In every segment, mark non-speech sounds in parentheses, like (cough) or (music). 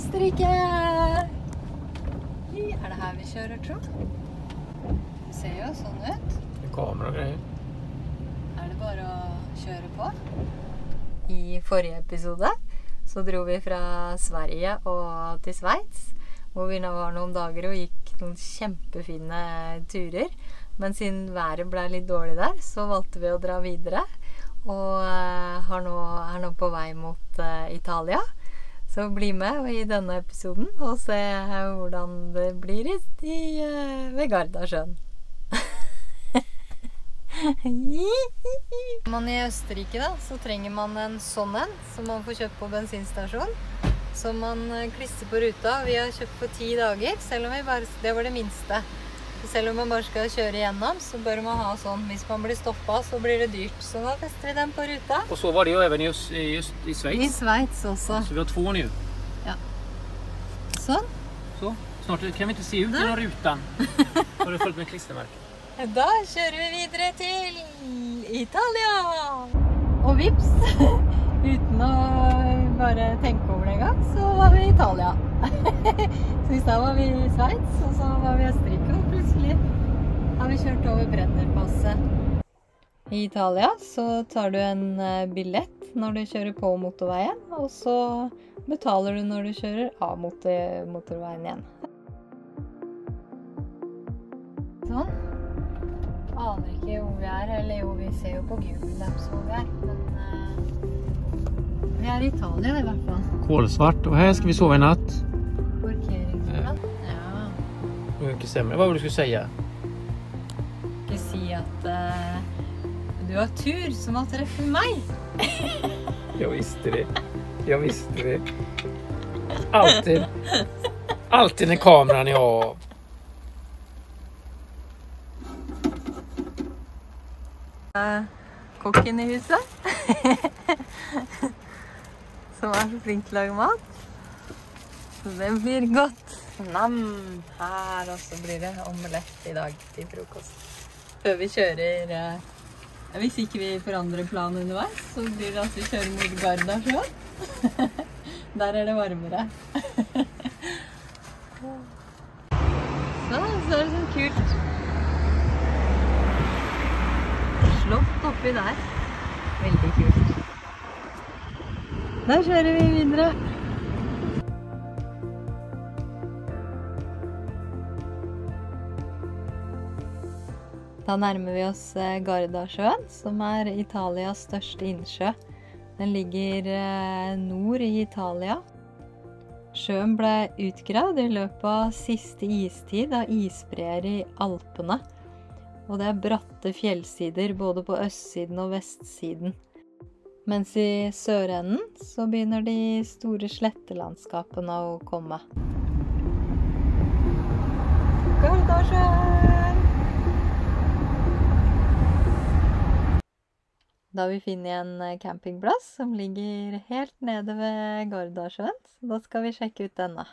Østerrike! Er det her vi kjører, tro? Det ser jo sånn ut. Kamera og greier. Er det bare å kjøre på? I forrige episode så dro vi fra Sverige og til Sveits. Hvor vi nå var noen dager og gikk noen kjempefine turer. Men siden været ble litt dårlig der, så valgte vi å dra videre. Og er nå, er nå på vei mot eh, Italia. Så bli med i denne episoden og se hvordan det blir i, i, eh, ved Gardasjøen. Når man i Østerrike, da, så trenger man en sånn en som man får kjøpt på bensinstasjon. Som man klister klistrer på ruta. Vi har kjøpt for ti dager, selv om vi bare, det var det minste. Selv om man bare skal kjøre igjennom, så bør man ha sånn. Hvis man blir stoppa, så blir det dyrt. Så da fester vi den på ruta. Og så var det jo even just, just i I Schweiz. Sveits også. Så vi har to nå. Ja. Sånn. Så, snart kan vi ikke se ut gjennom rutan. Har du fulgt med klistermärken? (laughs) Da kjører vi videre til Italia. Og vips, (laughs) uten å bare tenke over det engang, så var vi i Italia. (laughs) så i stad var vi i Sveits, og så var vi i Østerrike, har vi kjørt over Brennerpasset. I Italia så tar du en eh, billett når du kjører på motorveien, og så betaler du når du kjører av motor motorveien igjen. Sånn. Aner ikke hvor vi er, eller jo, vi ser jo på Google Maps hvor vi er, men eh, vi er i Italia i hvert fall. Kålsvart. Og her skal vi sove i natt. Parkeringsplass. Ja. Mycket sämre. Hva var det du skulle säga? Ikke si at uh, du har tur som har truffet meg. Jag visste det. Jag visste det. Alltid. Alltid när kameran är av. Kokken i huset. (laughs) som er så flink til å lage mat. Så det blir godt. Nam. Her også blir det omelett i dag til frokost. Før vi kjører eh, Hvis ikke vi forandrer planen underveis, så blir det at vi kjører mot Gardasjøen. (laughs) Der er det varmere. (laughs) så, så er det sånn kult. Slott oppi der. Veldig kult. Der kjører vi videre. Da nærmer vi oss eh, Gardasjøen, som er Italias største innsjø. Den ligger eh, nord i Italia. Sjøen ble utgravd i løpet av siste istid av isbreer i Alpene. Og det er bratte fjellsider både på østsiden og vestsiden. Mens i sørenden så begynner de store slettelandskapene å komme. Gardasjøen! Da har vi funnet en eh, campingplass som ligger helt nede ved Gardasjøen. Så da skal vi sjekke ut denne.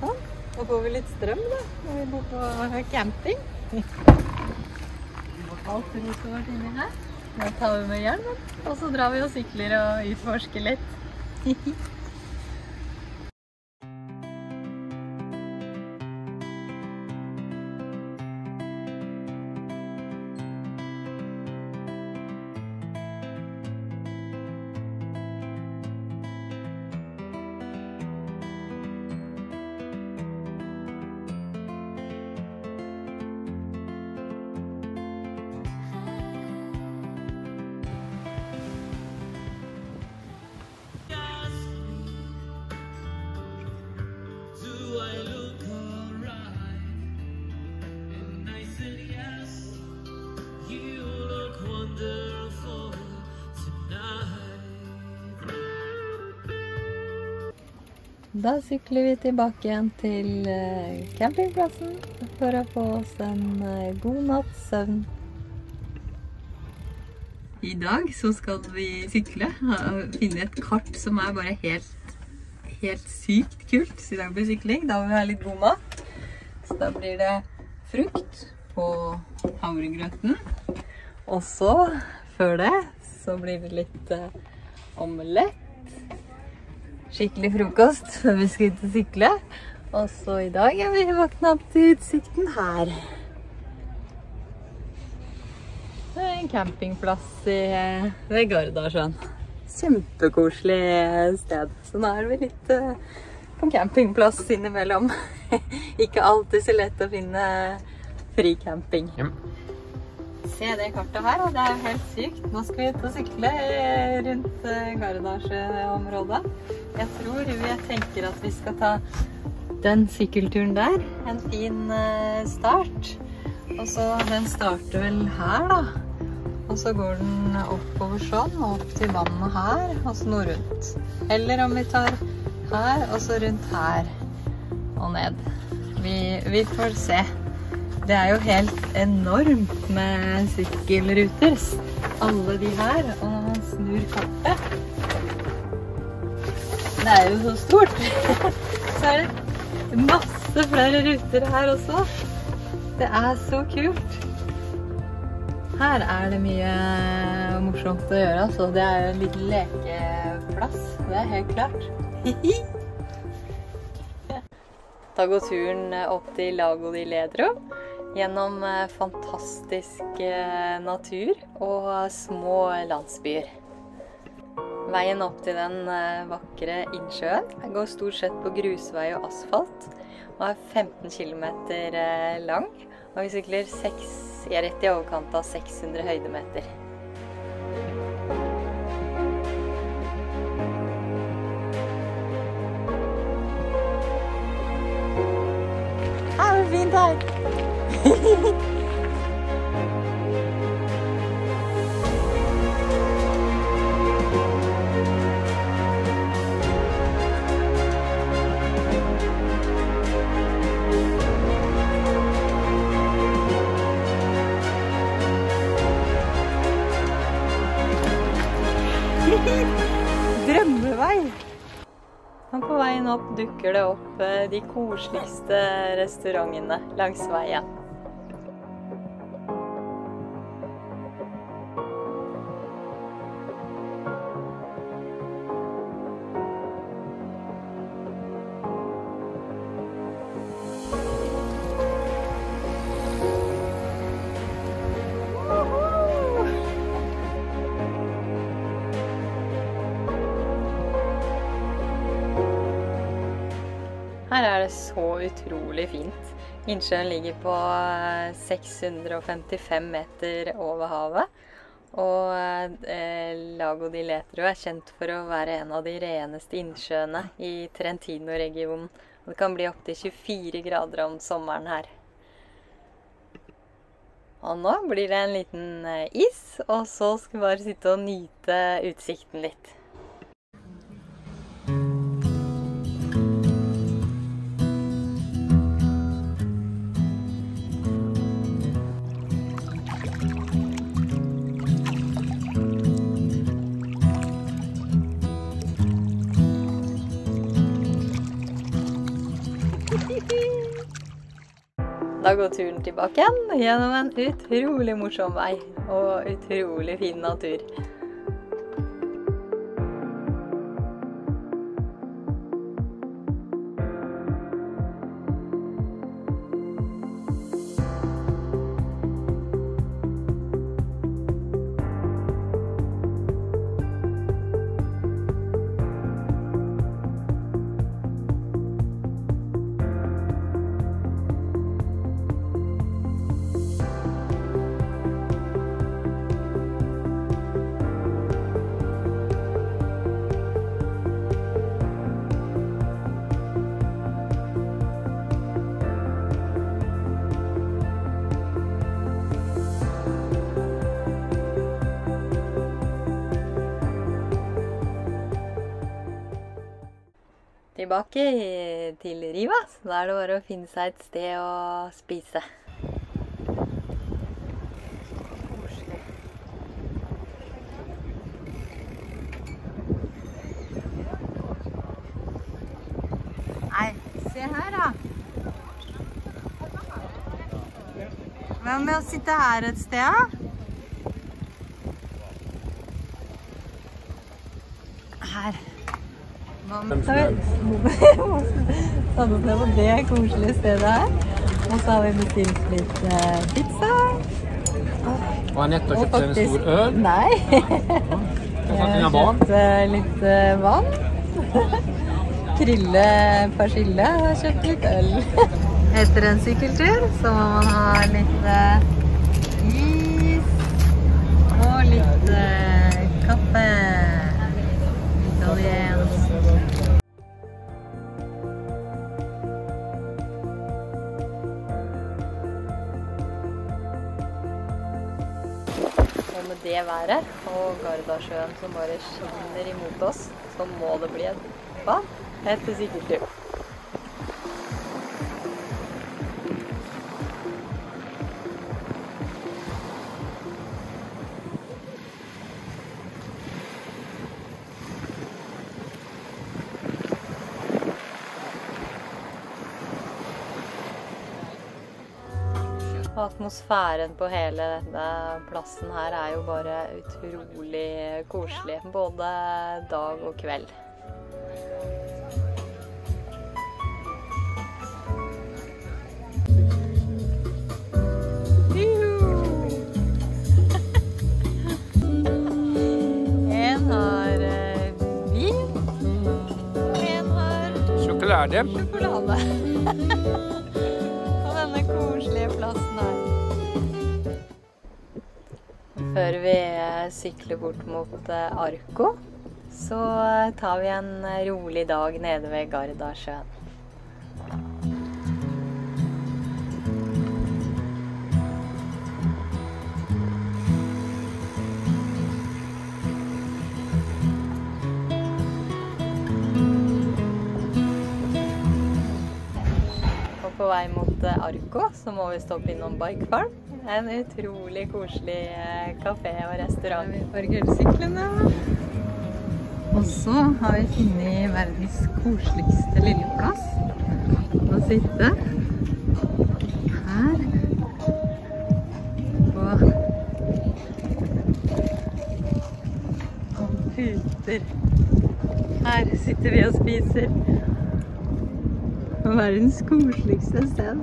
Sånn. Nå får vi litt strøm, da, når vi bor på camping. (laughs) Alt rotet vårt inni her. Da tar vi med hjelmen, og så drar vi og sykler og utforsker litt. (laughs) Da sykler vi tilbake igjen til eh, campingplassen for å få oss en eh, god natts søvn. I dag så skal vi sykle. og Finne et kart som er bare helt, helt sykt kult. Så i dag blir sykling. Da må vi ha litt god mat. Så da blir det frukt på havregrøten. Og så, før det, så blir det litt eh, omelett. Skikkelig frokost før vi skal ut og sykle. Og så i dag er vi våkna opp til utsikten her. Det er en campingplass i, ved Gardasjøen. Kjempekoselig sted. Så nå er vi litt eh, på campingplass innimellom. (laughs) Ikke alltid så lett å finne fri camping. Se det kartet her, og det er jo helt sykt. Nå skal vi ut og sykle rundt eh, Gardasjø-området. Jeg tror jeg tenker at vi skal ta den sykkelturen der. En fin eh, start. Og så Den starter vel her, da. Og så går den oppover sånn, og opp til vannet her, og så noe rundt. Eller om vi tar her, og så rundt her og ned. Vi, vi får se. Det er jo helt enormt med sykkelruter. Alle de her. Og når man snur kartet Det er jo så stort. (laughs) Så er det masse flere ruter her også. Det er så kult. Her er det mye morsomt å gjøre. Så det er jo en liten lekeplass. Det er helt klart. (laughs) Da går turen opp til Lago di Ledro gjennom eh, fantastisk eh, natur og små landsbyer. Veien opp til den eh, vakre innsjøen går stort sett på grusvei og asfalt og er 15 km lang. Og vi sykler seks, er rett i overkant av 600 høydemeter. Drømmevei. På veien opp dukker det opp eh, de koseligste restaurantene langs veien. Utrolig fint. Innsjøen ligger på eh, 655 meter over havet. Og eh, Lago di Letro er kjent for å være en av de reneste innsjøene i Trentino-regionen. Det kan bli opptil 24 grader om sommeren her. Og nå blir det en liten eh, is, og så skal vi bare sitte og nyte utsikten litt. Da går turen tilbake igjen gjennom en utrolig morsom vei og utrolig fin natur. tilbake til Riva. Så da er det bare å finne seg et sted å spise. Nei, se her, da. Hva med å sitte her et sted, da? Her. (laughs) Sandnesnø på det koselige stedet her. Og så har vi bestilt litt eh, pizza. Og Anette har kjøpt seg en stor øl. Nei. (laughs) Jeg barn. kjøpt eh, litt eh, vann. (laughs) Krille persille har kjøpt litt øl. Etter en sykkeltur så må man ha litt is og litt det været og Gardasjøen som bare skinner imot oss, så må det bli et bad etter sykkeltur. Atmosfæren på hele denne plassen her er jo bare utrolig koselig. Både dag og kveld. (laughs) En har eh, vin, og en har sjokolade. (laughs) Koselige plassen her. Før vi eh, sykler bort mot eh, Arko, så eh, tar vi en rolig dag nede ved Gardasjøen. På vei mot Arko så må vi stoppe innom Bike Farm. En utrolig koselig eh, kafé og restaurant. Vi parkerer syklene. Og så har vi funnet verdens koseligste lille plass å sitte. Her. På Og puter. Her sitter vi og spiser. Verdens koseligste sted.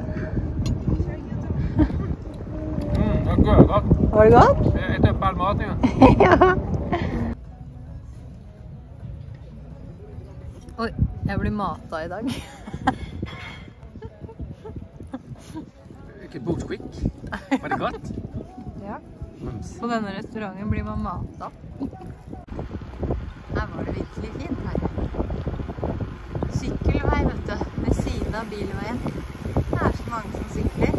Mm, vad godt. Var det godt? Jeg tøpper all mat igjen. ja. Oi, jeg blir mata i dag. Vilket bordsskick. Var det godt? Ja. På denne restauranten blir man mata. Her var det virkelig fint her. Sykkelvei, vet du. Ved siden av bilveien. Det er så mange som sykler.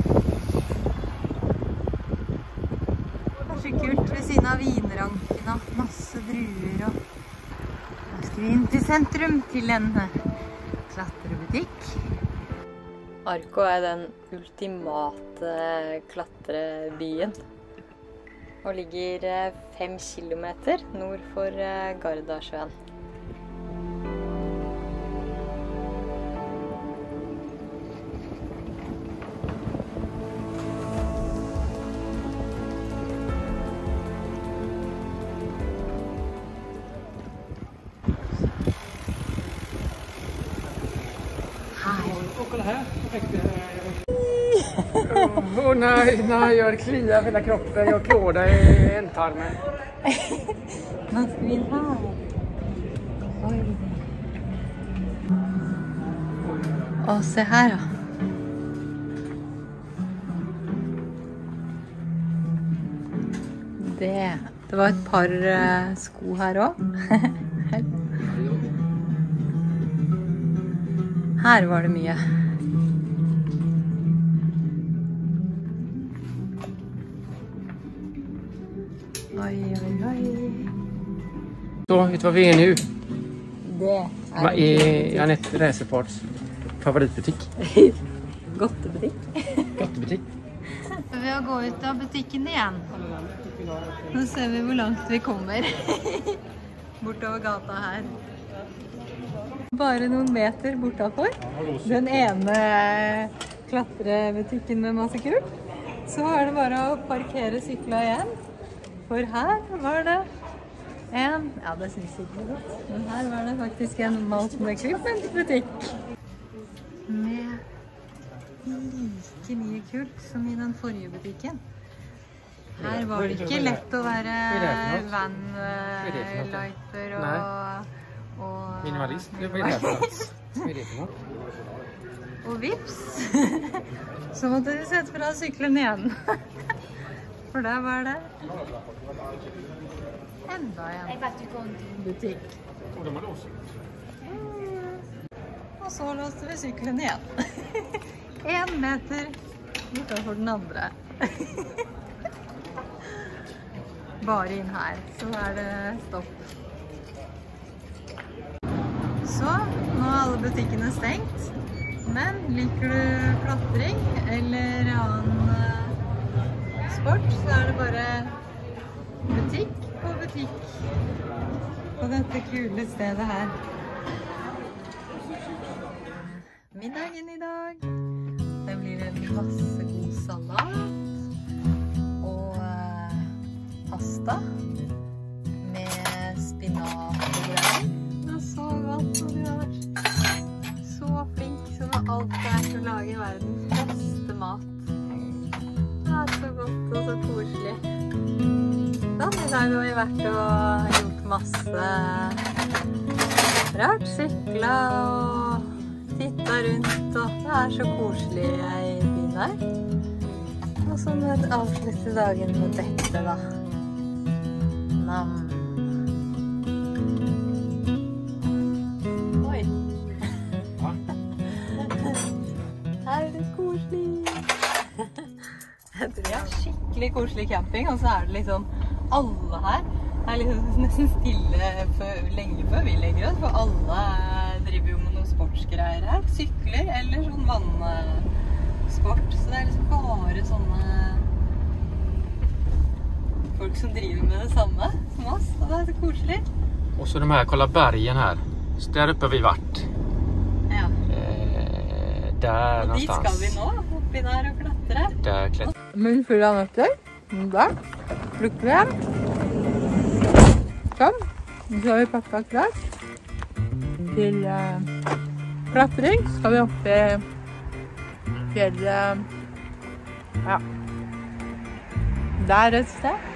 Det er så kult ved siden av vinranken og masse druer og Nå skal vi inn til sentrum til en eh, klatrebutikk. Arko er den ultimate klatrebyen og ligger eh, fem kilometer nord for eh, Gardasjøen. Kolla oh, Åh nei, jeg jag kliar hele kroppen. Jag deg i endetarmen. Nå skal vi her. Oi. Å, se her, da. Det Det var et par uh, sko her òg. Her var det mye. Så, vet du hva vi er nå? Det Vad er Anette Racerfarts favorittbutikk? godtebutikk. (laughs) Gottebutik. Ved å gå ut av butikken igjen. Nå ser vi hvor langt vi kommer. (laughs) Bortover gata her. Bare noen meter bortafor. Den ene klatrebutikken med masse kult. Så er det bare å parkere sykla igjen. For her var det En Ja, det syns jeg ikke godt. Men her var det faktisk en Maltene-klipp-butikk. Med like mye kult som i den forrige butikken. Her var det ikke lett å være er er van-lifer Nei. og, og Minimalist? (laughs) Og vips, (laughs) så måtte du sette fra sykkelen igjen. (laughs) For der var det enda en butikk. Og de har låst. Og så låste vi sykkelen igjen. (laughs) Én meter utenfor den andre. (laughs) Bare inn her, så er det stopp. Så nå er alle butikkene stengt. Men liker du klatring eller annen eh, sport, så er det bare butikk butikk på dette kule stedet her. Middagen i dag. Det blir en masse god salat og eh, pasta med spinat og greier. Det er så godt, og du har vært så flink som det er til å lage i beste dag har vi vært og gjort masse rart. Sykla og titta rundt, og det er så koselig i byen her. Og så avslutte dagen med dette, da. Nam. Oi. Her er det koselig. Jeg tror jeg har skikkelig koselig camping, og så er det liksom alle her. Er liksom (laughs) nesten stille for, lenge før vi legger oss, for alle driver jo med noen sportsgreier her. Sykler eller sånn vannsport. Så det er liksom bare sånne folk som driver med det samme som oss. Og det er så koselig. Og så de her, kolla bergen her. Så der oppe har vi vært. Ja. Eh, der Og dit skal vi nå. Oppi der og klatre. Där klätt. Munn full av nøtter. Der. Dem. Sånn. Så har vi pakka klart til uh, klatring. Så skal vi opp i fjellet Ja. Der et sted.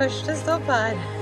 Første stopp her.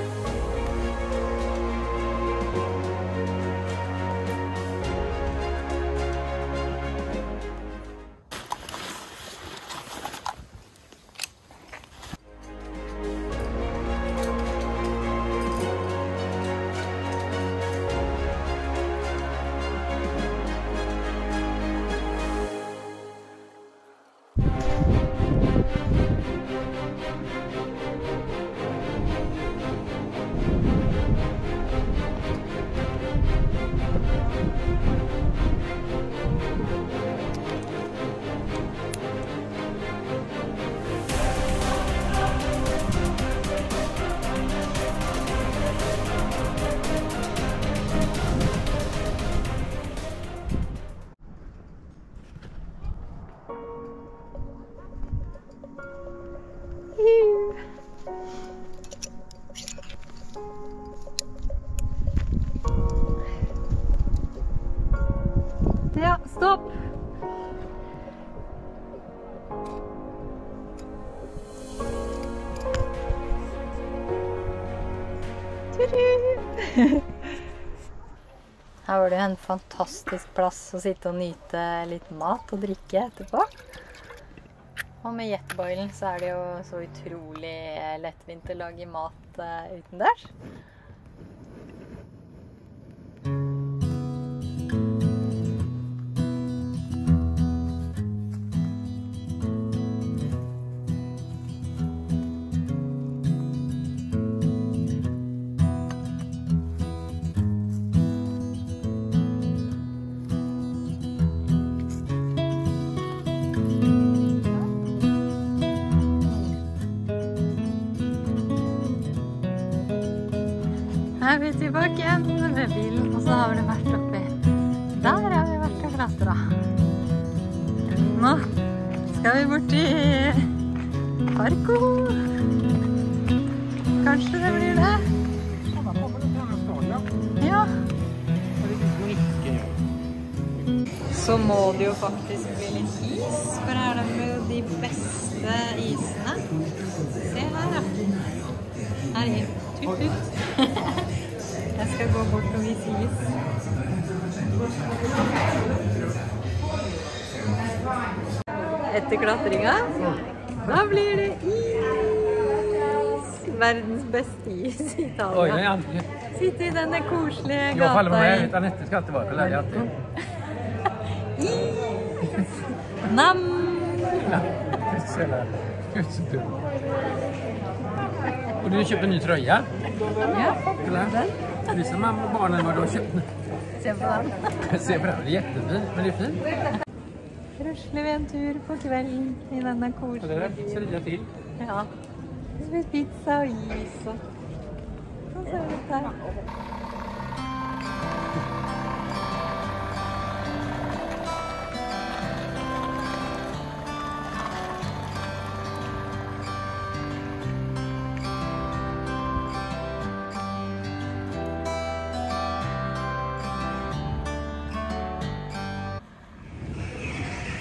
Her du en fantastisk plass å sitte og nyte litt mat og drikke etterpå. Og med jetboilen så er det jo så utrolig lettvint å lage mat eh, utendørs. Etter klatringa, da blir det is. Verdens beste is i Italia. Sitte i denne koselige Jag faller gata med i utan Anette ska alltid vara, det lär jag. Nam! Och du en ny trøye? Ja, Den. Visa mamma och barnen vad du har kjøpt. se på den. (laughs) Se på den, det er jättefin. Men det er fint. Rusler vi en tur på kvelden i denne koselige byen. Ja. Vi spiser pizza og is og Sånn ser det ut her.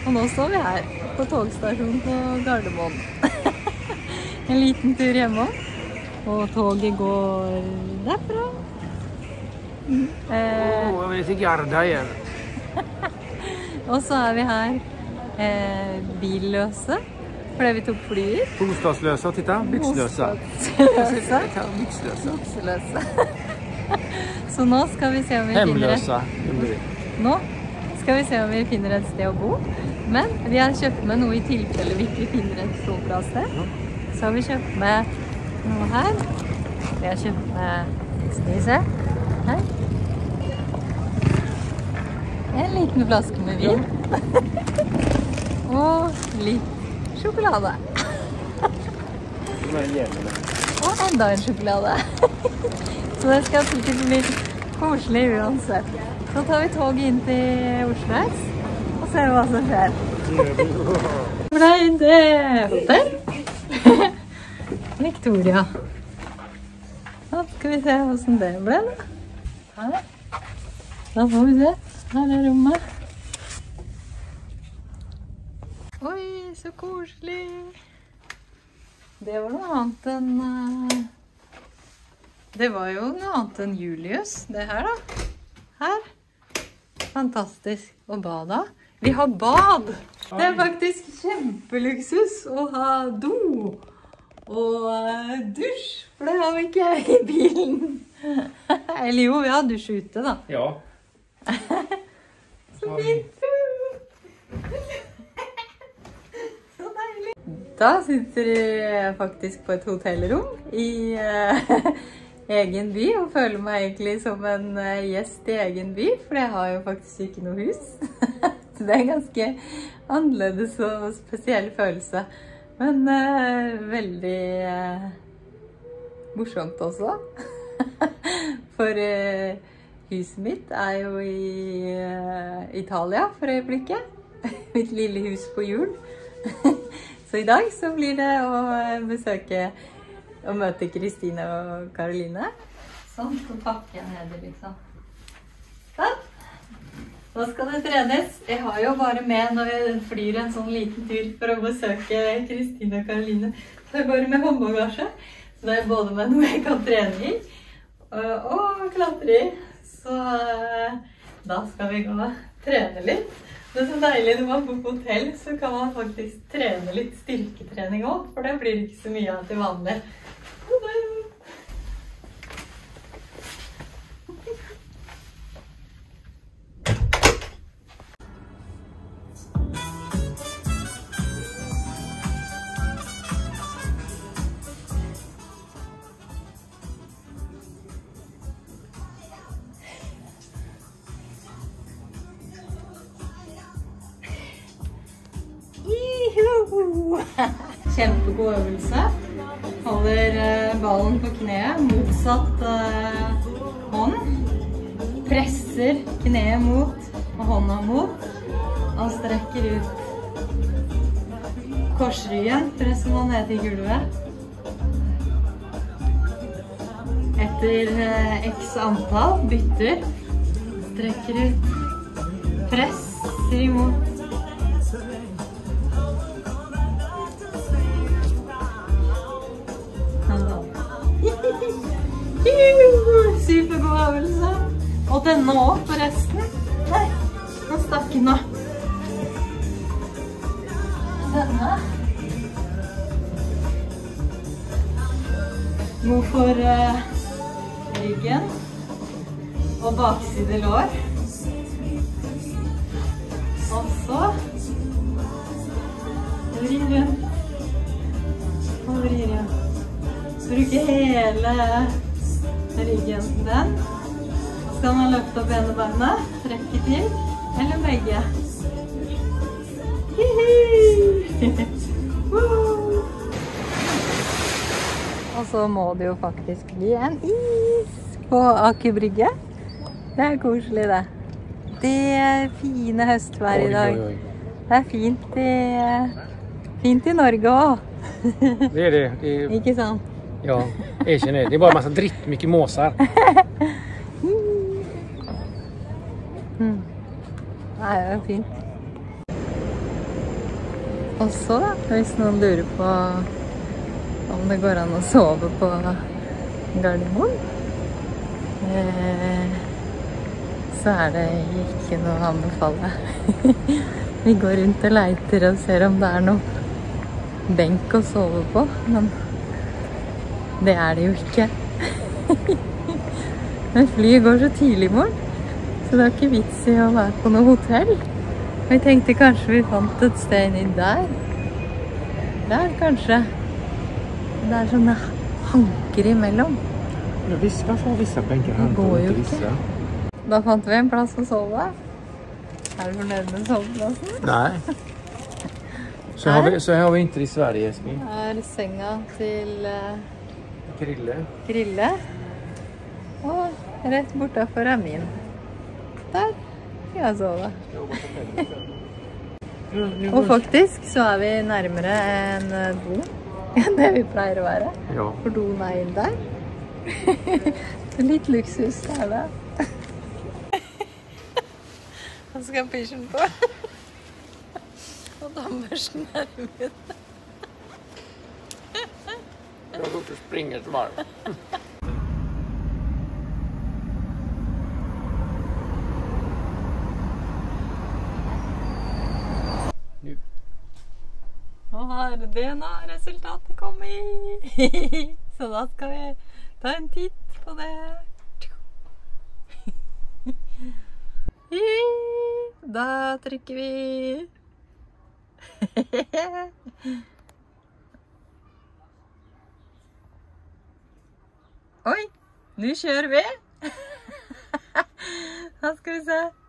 Og nå står vi her på togstasjonen på Gardermoen. (laughs) en liten tur hjemom. Og toget går derfra. Eh, oh, vi vill till Garda igjen. (laughs) og så er vi her eh, billøse fordi vi tok flyet. Byxlösa. Bostadsløse. Titta, Byksløse. Bukseløse. (laughs) så nå skal vi se om vi finner det. Nå skal vi se om vi finner et sted å bo. Men vi har kjøpt med noe i tilfelle vi ikke finner et så bra sted. Så har vi kjøpt med noe her. Vi har kjøpt med Skal vi se. Her. En liten flaske med vin. (laughs) Og litt sjokolade. Og enda en sjokolade. (laughs) Så det skal sikkert bli koselig uansett. Så tar vi toget inn til Oslo S og ser hva som skjer. (laughs) Ble det hotell? (laughs) Victoria. Da skal vi se hvordan det ble, da. Her. Da får vi se. Her er rommet. Oi, så koselig. Det var noe annet enn eh, Det var jo noe annet enn Julius, det her, da. Her. Fantastisk å bade. Vi har bad! Det er faktisk kjempeluksus å ha do og eh, dusj, for det har vi ikke i bilen. Eller jo, vi har dusj ute, da. Ja. (laughs) Så fint. Så deilig. Da sitter jeg faktisk på et hotellrom i eh, (laughs) egen by og føler meg egentlig som en eh, gjest i egen by, for jeg har jo faktisk ikke noe hus. (laughs) Det er en ganske annerledes og spesiell følelse. Men eh, veldig eh, morsomt også. (laughs) For eh, huset mitt er jo i eh, Italia for øyeblikket. (laughs) Mitt lille hus på hjul. (laughs) Så i dag så blir det å eh, besøke og møte Kristine og Karoline. Sånn, så pakker jeg ned det liksom. Sånn. Nå skal det trenes. Jeg har jo bare med når jeg flyr en sånn liten tur for å besøke Kristine og Karoline. Så jeg går med håndbagasje. Så det er både med noe jeg kan trene i og klatre i. Så eh, da skal vi gå og trene litt. Det er så deilig når man bor på hotell, så kan man faktisk trene litt styrketrening òg. For det blir ikke så mye av til vanlig. Motsatt eh, hånd. Presser kneet mot og hånda mot. Og strekker ut korsryggen. Presser man ned til gulvet. Etter eh, x antall bytter. Strekker ut. Presser imot. Supergod øvelse. Og denne òg, forresten. Nei, nå stakk inn av. Denne. God for eh, ryggen og bakside lår. Og så vri rundt og vri rundt. Bruke hele ryggen. Den. Så skal man løfte opp ene beinet, trekke til, eller begge. (laughs) Og så må det jo faktisk bli en is på Aker Brygge. Det er koselig, det. Det er fine høstvær i dag. Det er fint i, fint i Norge òg. Det er det. det (laughs) Ikke sant? ja, erkänn det. Det er bare en massa dritt, mycket måsar. (laughs) Mm. Nei, det er fint. Og så, da, hvis noen lurer på om det går an å sove på Gardermoen, eh, så er det ikke noe å anbefale. (laughs) Vi går rundt og leiter og ser om det er noe benk å sove på, men det er det jo ikke. (laughs) Men flyet går så tidlig i morgen. Så det er ikke vits i å være på noe hotell. Vi tenkte kanskje vi fant et sted inni der. Der, kanskje. Det er sånne hanker imellom. Ja, hvis, har vissa bänkar Det går jo vissa? Da fant vi en plass å sove. Er du fornøyd med soveplassen? Nei. Så har, vi, så har vi ikke i Sverige, Esmin. Her er senga til Grille. Krille. Grille. Og rett bortafor er min. Der Jeg så sove. Og faktisk så er vi nærmere en eh, do enn det vi pleier å være. Ja. For doen er inn der. (laughs) Litt luksus er det. (laughs) Han skal pysjen på? (laughs) Og tannbørsten er i munnen. Ut och springer til varv. Har DNA-resultatet kommet. (laughs) Så da skal vi ta en titt på det. (laughs) Da trykker vi. (laughs) Oi, nå kjører vi. Da skal vi se.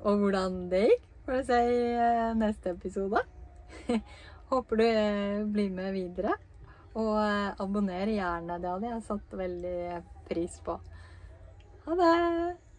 Og hvordan det gikk, får du se i eh, neste episode. (laughs) Håper du eh, blir med videre. Og eh, abonner gjerne, det hadde jeg satt veldig pris på. Ha det!